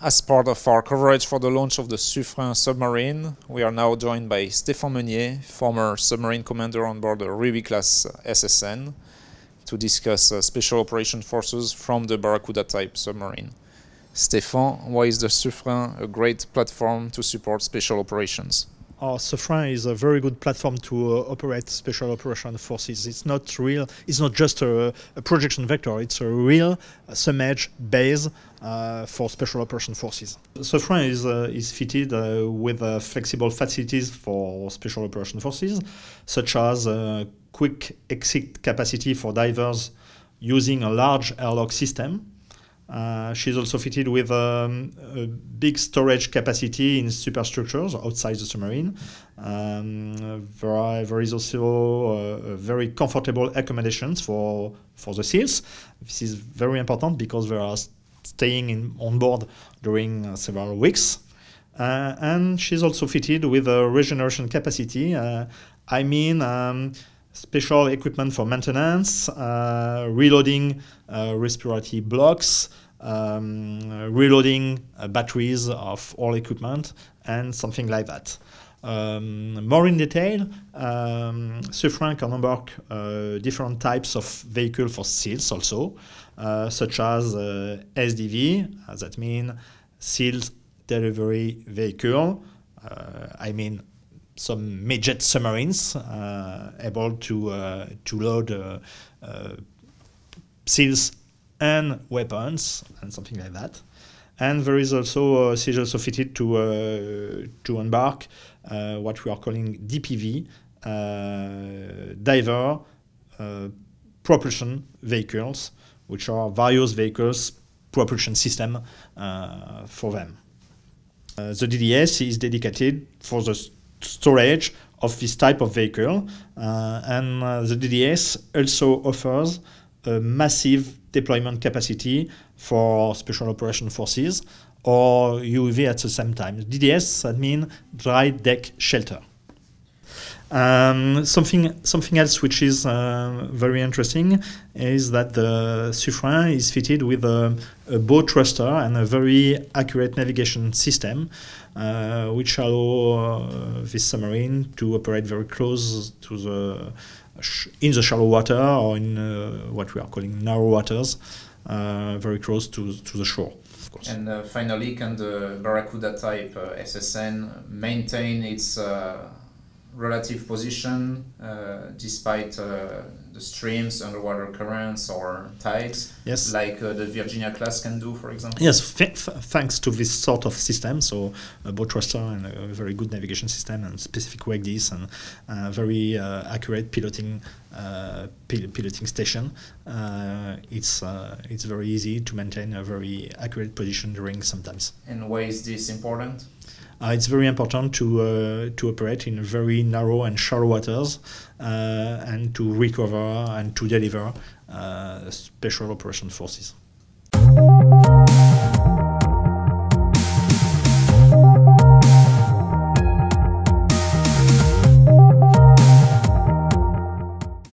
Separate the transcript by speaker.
Speaker 1: As part of our coverage for the launch of the Suffren submarine, we are now joined by Stéphane Meunier, former submarine commander on board the Rubis class SSN, to discuss uh, special operation forces from the Barracuda type submarine. Stéphane, why is the Suffren a great platform to support special operations?
Speaker 2: Our Suffren is a very good platform to uh, operate special operation forces. It's not real. It's not just a, a projection vector. It's a real uh, submerged base uh, for special operation forces. Suffren is uh, is fitted uh, with uh, flexible facilities for special operation forces, such as quick exit capacity for divers using a large airlock system uh, she's also fitted with um, a big storage capacity in superstructures outside the submarine. Um, there, there is also uh, very comfortable accommodations for, for the SEALs. This is very important because they are staying in, on board during uh, several weeks. Uh, and she's also fitted with a regeneration capacity. Uh, I mean, um, special equipment for maintenance, uh, reloading uh, respiratory blocks, um, reloading uh, batteries of all equipment, and something like that. Um, more in detail, um, Suffren can embark uh, different types of vehicle for SEALs also, uh, such as uh, SDV, that means SEALs Delivery Vehicle. I mean some midget submarines uh, able to uh, to load uh, seals and weapons and something like that. And there is also SEAL also fitted to uh, to embark uh, what we are calling DPV, uh, diver propulsion vehicles, which are various vehicles propulsion system for them. the DDS is dedicated for the storage of this type of vehicle. Uh, and uh, the DDS also offers a massive deployment capacity for special operation forces or UAV at the same time. DDS, that means dry deck shelter. Um, something something else which is uh, very interesting is that the Suffren is fitted with a, a bow thruster and a very accurate navigation system, uh, which allow uh, this submarine to operate very close to the in the shallow water or in uh, what we are calling narrow waters, uh, very close to to the shore.
Speaker 1: And uh, finally, can the Barracuda type SSN maintain its relative position uh, despite uh, the streams, underwater currents, or tides,
Speaker 2: yes.
Speaker 1: like uh, the Virginia class can do, for example?
Speaker 2: Yes, thanks to this sort of system, so a bow thruster and a very good navigation system and specific wake disc and uh, very uh, accurate piloting uh, pil piloting station, it's it's very easy to maintain a very accurate position during sometimes.
Speaker 1: And why is this important?
Speaker 2: Uh, it's very important to uh, to operate in very narrow and shallow waters uh, and to recover and to deliver special operation forces.